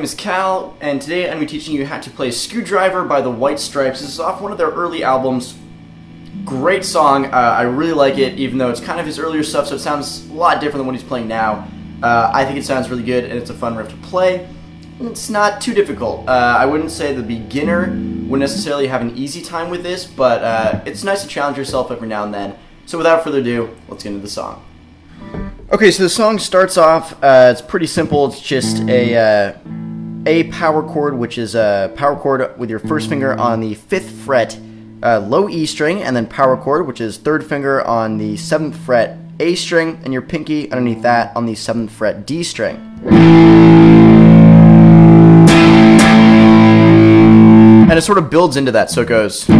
name is Cal, and today I'm going to be teaching you how to play Screwdriver by the White Stripes. This is off one of their early albums. Great song, uh, I really like it, even though it's kind of his earlier stuff, so it sounds a lot different than what he's playing now. Uh, I think it sounds really good, and it's a fun riff to play. It's not too difficult. Uh, I wouldn't say the beginner would necessarily have an easy time with this, but uh, it's nice to challenge yourself every now and then. So without further ado, let's get into the song. Okay, so the song starts off. Uh, it's pretty simple. It's just a uh, a power chord, which is a power chord with your first finger on the fifth fret, uh, low E string, and then power chord, which is third finger on the seventh fret A string, and your pinky underneath that on the seventh fret D string. And it sort of builds into that, so it goes uh,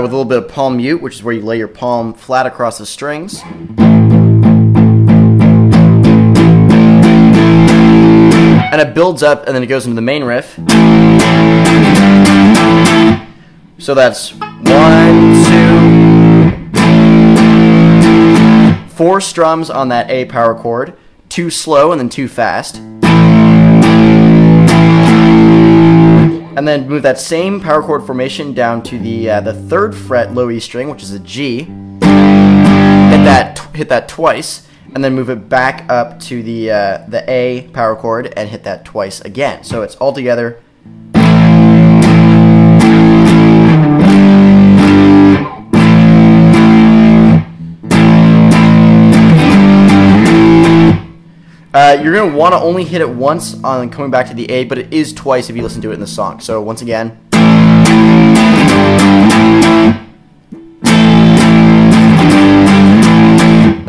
with a little bit of palm mute, which is where you lay your palm flat across the strings. And it builds up and then it goes into the main riff. So that's one, two, four strums on that A power chord, two slow and then two fast. And then move that same power chord formation down to the uh, the third fret low E string, which is a G. Hit that hit that twice and then move it back up to the uh, the A power chord and hit that twice again. So it's all together. Uh, you're going to want to only hit it once on coming back to the A, but it is twice if you listen to it in the song. So once again.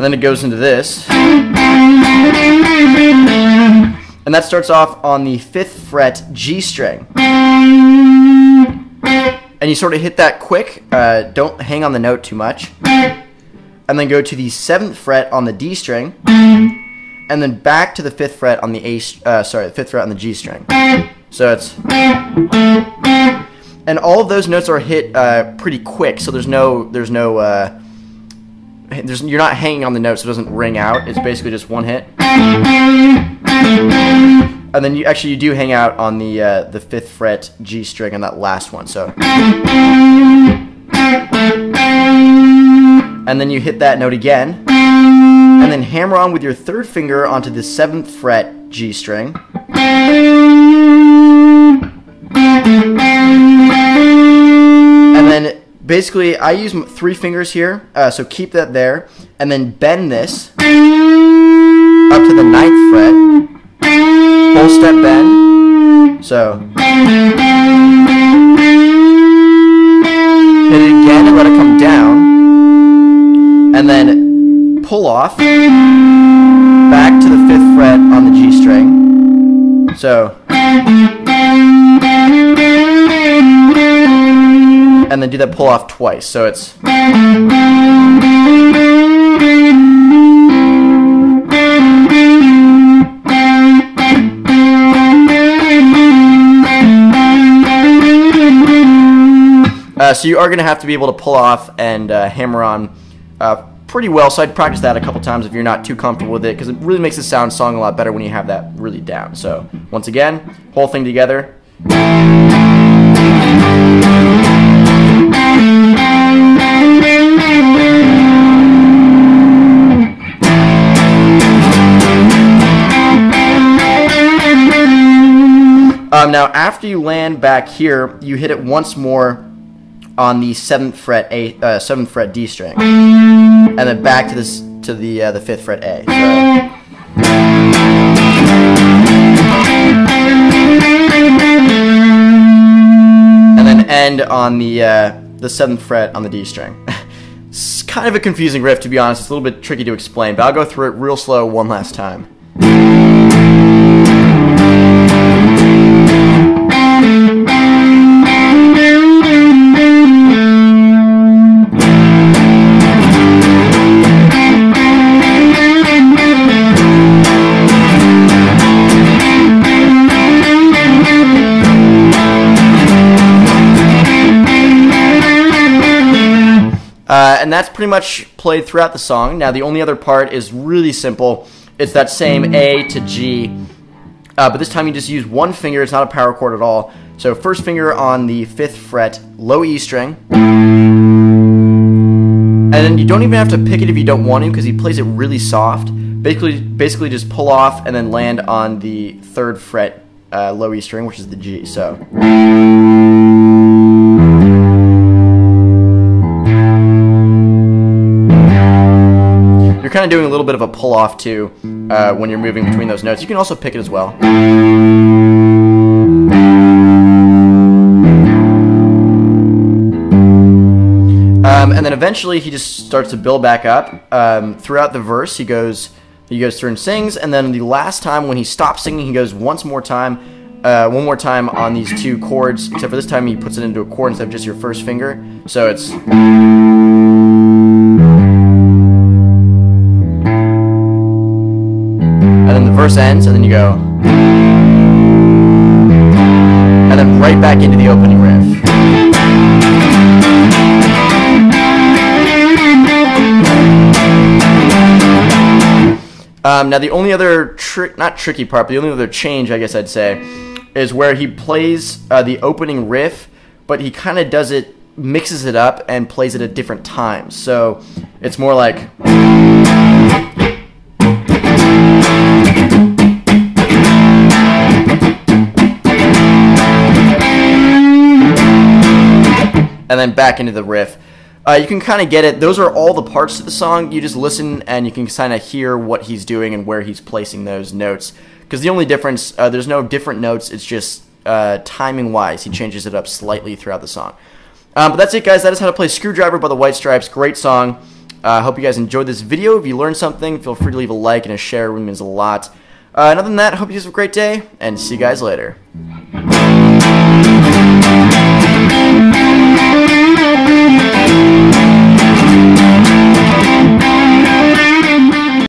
Then it goes into this. And that starts off on the fifth fret G string. And you sort of hit that quick. Uh, don't hang on the note too much. And then go to the seventh fret on the D string. And then back to the fifth fret on the A. Uh, sorry, the fifth fret on the G string. So it's. And all of those notes are hit uh, pretty quick. So there's no there's no uh, there's, you're not hanging on the note so it doesn't ring out. It's basically just one hit. And then you actually you do hang out on the uh, the fifth fret G string on that last one. So. And then you hit that note again. And then hammer on with your third finger onto the seventh fret G string. Basically I use three fingers here, uh, so keep that there, and then bend this up to the ninth fret, whole step bend. So hit it again and let it come down, and then pull off back to the fifth fret on the G string. So and then do that pull off twice. So it's. Uh, so you are going to have to be able to pull off and uh, hammer on uh, pretty well. So I'd practice that a couple times if you're not too comfortable with it, because it really makes the sound song a lot better when you have that really down. So once again, whole thing together. Um, now, after you land back here, you hit it once more on the seventh fret A, uh, seventh fret D string, and then back to this to the uh, the fifth fret A. So. And then end on the uh, the seventh fret on the D string. it's kind of a confusing riff, to be honest. It's a little bit tricky to explain, but I'll go through it real slow one last time. And that's pretty much played throughout the song. Now, the only other part is really simple. It's that same A to G Uh, but this time you just use one finger. It's not a power chord at all. So first finger on the fifth fret, low E string. And then you don't even have to pick it if you don't want to because he plays it really soft. Basically, basically just pull off and then land on the third fret uh, low E string, which is the G. So. Kind of doing a little bit of a pull off too uh, when you're moving between those notes. You can also pick it as well. Um, and then eventually he just starts to build back up. Um, throughout the verse, he goes he goes through and sings, and then the last time when he stops singing, he goes once more time, uh, one more time on these two chords. Except for this time, he puts it into a chord instead of just your first finger. So it's. Then the verse ends, and then you go. And then right back into the opening riff. Um, now the only other trick, not tricky part, but the only other change, I guess I'd say, is where he plays uh, the opening riff, but he kind of does it, mixes it up, and plays it at different times. So it's more like. And then back into the riff. Uh, you can kind of get it. Those are all the parts to the song. You just listen and you can kind of hear what he's doing and where he's placing those notes. Because the only difference, uh, there's no different notes. It's just uh, timing wise, he changes it up slightly throughout the song. Um, but that's it, guys. That is how to play Screwdriver by the White Stripes. Great song. I uh, hope you guys enjoyed this video. If you learned something, feel free to leave a like and a share. It means a lot. Uh, other than that, I hope you guys have a great day, and see you guys later.